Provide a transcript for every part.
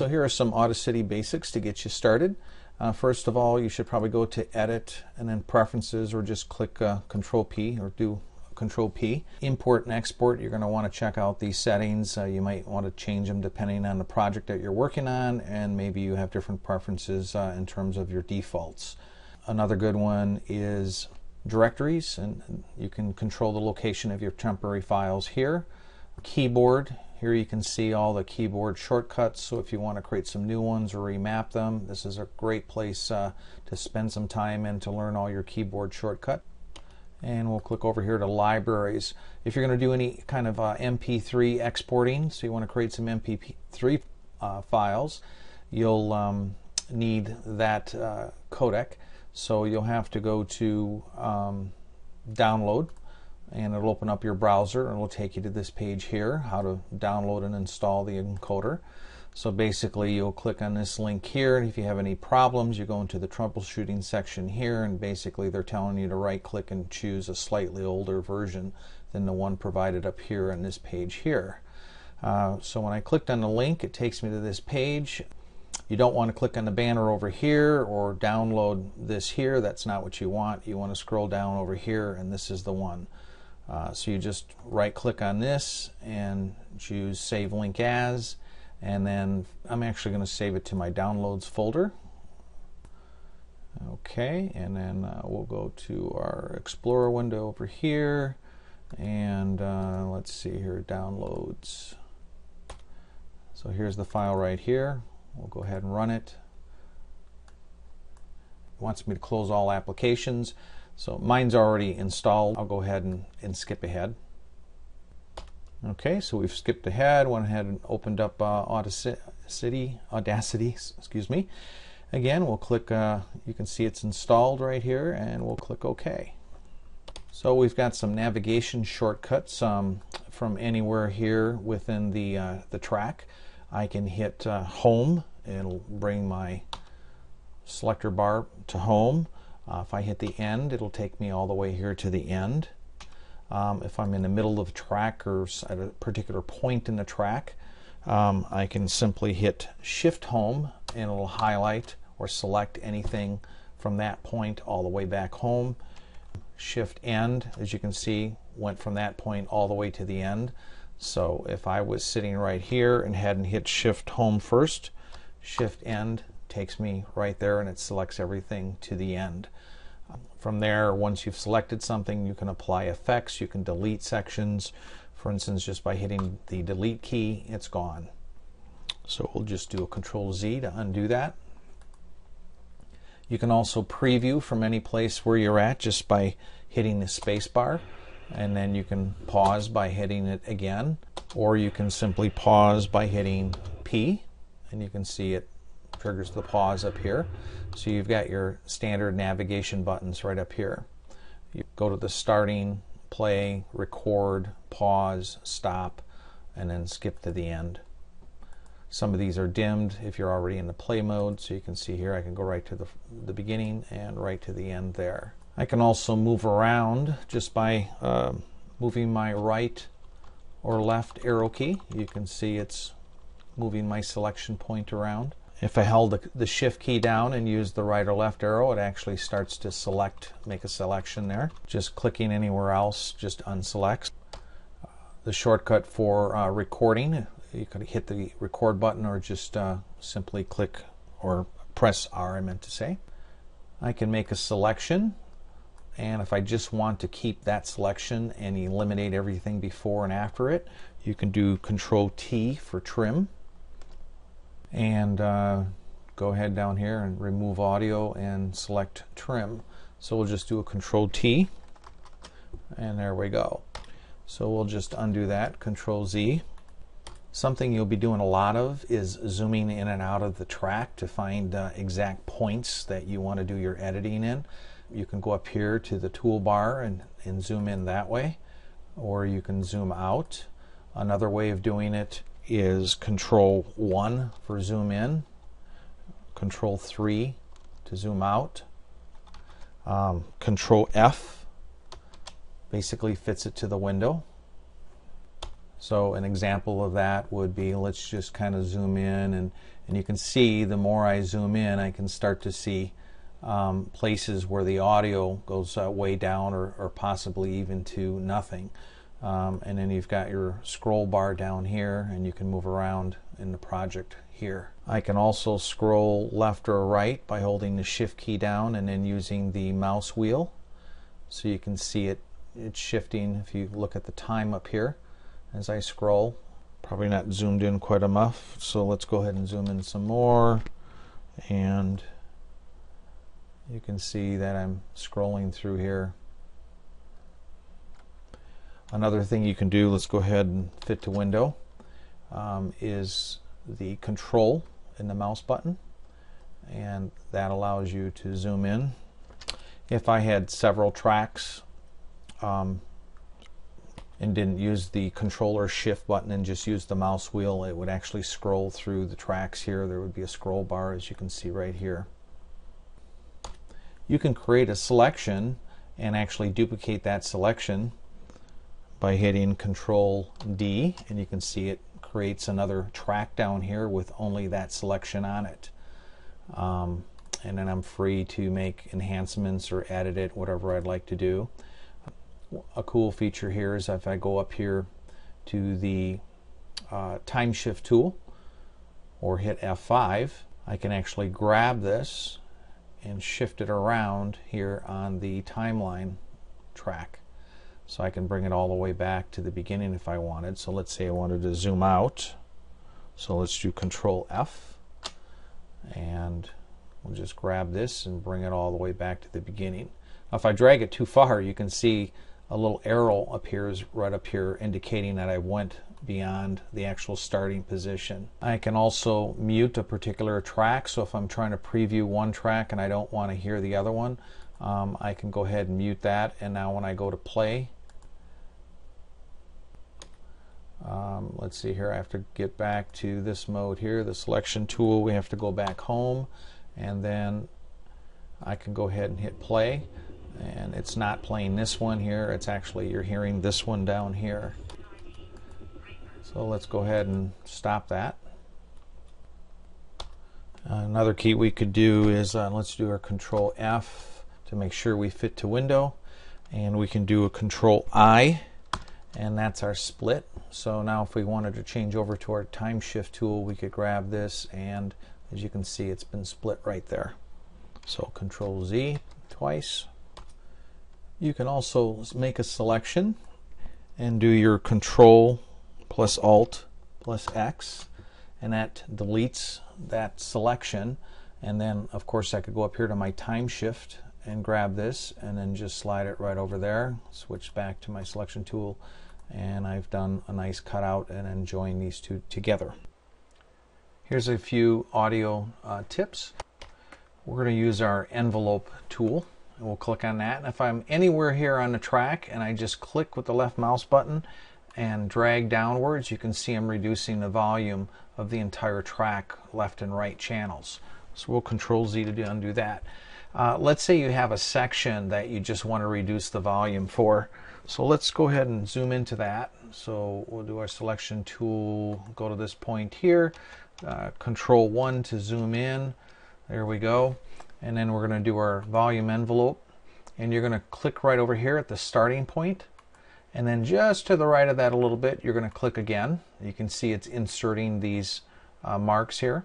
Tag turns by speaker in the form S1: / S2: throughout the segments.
S1: so here are some Audacity basics to get you started. Uh, first of all, you should probably go to Edit and then Preferences or just click uh, Control P or do Control P. Import and export, you're going to want to check out these settings. Uh, you might want to change them depending on the project that you're working on and maybe you have different preferences uh, in terms of your defaults. Another good one is directories and you can control the location of your temporary files here. Keyboard, here you can see all the keyboard shortcuts, so if you want to create some new ones or remap them, this is a great place uh, to spend some time and to learn all your keyboard shortcut. And we'll click over here to libraries. If you're going to do any kind of uh, MP3 exporting, so you want to create some MP3 uh, files, you'll um, need that uh, codec. So you'll have to go to um, download and it'll open up your browser and it'll take you to this page here how to download and install the encoder. So basically you'll click on this link here. And if you have any problems you go into the troubleshooting section here and basically they're telling you to right click and choose a slightly older version than the one provided up here on this page here. Uh, so when I clicked on the link it takes me to this page. You don't want to click on the banner over here or download this here. That's not what you want. You want to scroll down over here and this is the one uh, so you just right click on this and choose save link as and then I'm actually going to save it to my downloads folder. Okay and then uh, we'll go to our Explorer window over here and uh, let's see here downloads. So here's the file right here. We'll go ahead and run it. It wants me to close all applications so mine's already installed. I'll go ahead and, and skip ahead. Okay, so we've skipped ahead, went ahead and opened up uh, Audacity, Audacity, excuse me. Again, we'll click, uh, you can see it's installed right here, and we'll click OK. So we've got some navigation shortcuts um, from anywhere here within the, uh, the track. I can hit uh, Home, it'll bring my selector bar to Home. Uh, if I hit the end, it'll take me all the way here to the end. Um, if I'm in the middle of a track or at a particular point in the track, um, I can simply hit Shift Home and it'll highlight or select anything from that point all the way back home. Shift End, as you can see, went from that point all the way to the end. So if I was sitting right here and hadn't hit Shift Home first, Shift End takes me right there and it selects everything to the end. Um, from there, once you've selected something, you can apply effects, you can delete sections. For instance, just by hitting the delete key, it's gone. So we'll just do a control Z to undo that. You can also preview from any place where you're at just by hitting the space bar and then you can pause by hitting it again or you can simply pause by hitting P and you can see it triggers the pause up here. So you've got your standard navigation buttons right up here. You go to the starting, play, record, pause, stop, and then skip to the end. Some of these are dimmed if you're already in the play mode, so you can see here I can go right to the, the beginning and right to the end there. I can also move around just by uh, moving my right or left arrow key. You can see it's moving my selection point around. If I held the, the, shift key down and used the right or left arrow, it actually starts to select, make a selection there. Just clicking anywhere else just unselects. Uh, the shortcut for uh, recording, you could hit the record button or just uh, simply click or press R, I meant to say. I can make a selection and if I just want to keep that selection and eliminate everything before and after it, you can do Control T for trim and uh, go ahead down here and remove audio and select trim. So we'll just do a control T and there we go. So we'll just undo that, control Z. Something you'll be doing a lot of is zooming in and out of the track to find uh, exact points that you want to do your editing in. You can go up here to the toolbar and, and zoom in that way, or you can zoom out. Another way of doing it is control 1 for zoom in, control 3 to zoom out, um, control F basically fits it to the window. So an example of that would be let's just kind of zoom in and, And you can see the more I zoom in, I can start to see um, places where the audio goes uh, way down or, or, possibly even to nothing. Um, and then you've got your scroll bar down here and you can move around in the project here. I can also scroll left or right by holding the shift key down and then using the mouse wheel. So you can see it it's shifting if you look at the time up here. As I scroll probably not zoomed in quite enough so let's go ahead and zoom in some more. And you can see that I'm scrolling through here another thing you can do let's go ahead and fit to window um, is the control in the mouse button and that allows you to zoom in if I had several tracks um, and didn't use the controller shift button and just used the mouse wheel, it would actually scroll through the tracks here. There would be a scroll bar as you can see right here. You can create a selection and actually duplicate that selection by hitting Control D and you can see it creates another track down here with only that selection on it. Um, and then I'm free to make enhancements or edit it, whatever I'd like to do. A cool feature here is if I go up here to the uh, time shift tool or hit F5, I can actually grab this and shift it around here on the timeline track. So I can bring it all the way back to the beginning if I wanted. So let's say I wanted to zoom out. So let's do Control F and we'll just grab this and bring it all the way back to the beginning. Now, if I drag it too far, you can see a little arrow appears right up here indicating that I went beyond the actual starting position. I can also mute a particular track, so if I'm trying to preview one track and I don't want to hear the other one, um, I can go ahead and mute that, and now when I go to play, um, let's see here, I have to get back to this mode here, the selection tool, we have to go back home, and then I can go ahead and hit play. And it's not playing this one here. It's actually you're hearing this one down here. So let's go ahead and stop that. Another key we could do is uh, let's do our control F to make sure we fit to window. And we can do a control I and that's our split. So now if we wanted to change over to our time shift tool we could grab this and as you can see it's been split right there. So control Z twice. You can also make a selection and do your control plus alt plus X. And that deletes that selection. And then of course I could go up here to my time shift and grab this and then just slide it right over there switch back to my selection tool and I've done a nice cutout and then join these two together Here's a few audio uh, tips. We're going to use our envelope tool. And we'll click on that. And if I'm anywhere here on the track and I just click with the left mouse button and drag downwards, you can see I'm reducing the volume of the entire track left and right channels. So we'll control Z to undo that. Uh, let's say you have a section that you just want to reduce the volume for. So let's go ahead and zoom into that. So we'll do our selection tool, go to this point here, uh, control 1 to zoom in. There we go. And then we're going to do our volume envelope. And you're going to click right over here at the starting point. And then just to the right of that a little bit, you're going to click again. You can see it's inserting these uh, marks here.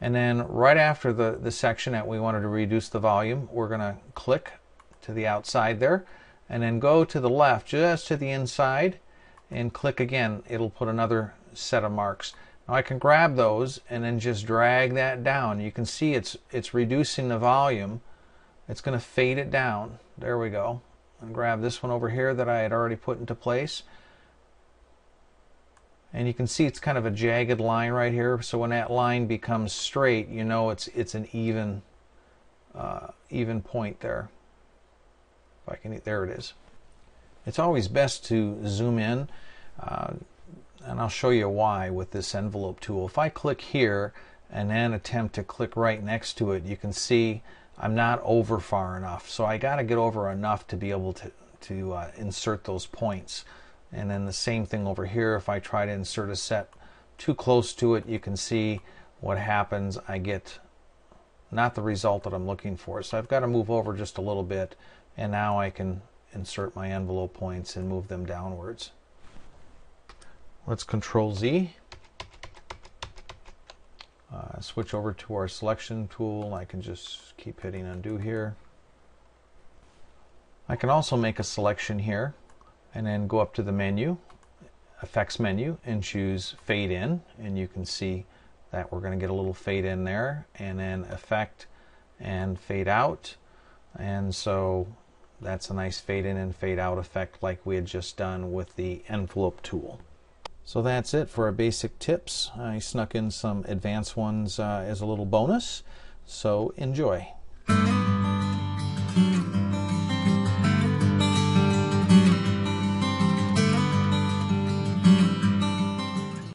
S1: And then right after the, the section that we wanted to reduce the volume, we're going to click to the outside there. And then go to the left, just to the inside, and click again. It'll put another set of marks. Now I can grab those and then just drag that down. You can see it's it's reducing the volume. It's going to fade it down. There we go. And grab this one over here that I had already put into place. And you can see it's kind of a jagged line right here. So when that line becomes straight, you know it's it's an even uh, even point there. If I can, there it is. It's always best to zoom in. Uh, and I'll show you why with this envelope tool. If I click here and then attempt to click right next to it, you can see I'm not over far enough. So I got to get over enough to be able to, to uh, insert those points. And then the same thing over here, if I try to insert a set too close to it, you can see what happens, I get not the result that I'm looking for. So I've got to move over just a little bit and now I can insert my envelope points and move them downwards. Let's control Z. Uh, switch over to our selection tool. I can just keep hitting undo here. I can also make a selection here and then go up to the menu, effects menu, and choose fade in. And you can see that we're going to get a little fade in there and then effect and fade out. And so that's a nice fade in and fade out effect like we had just done with the envelope tool. So that's it for our basic tips. I snuck in some advanced ones uh, as a little bonus. So enjoy.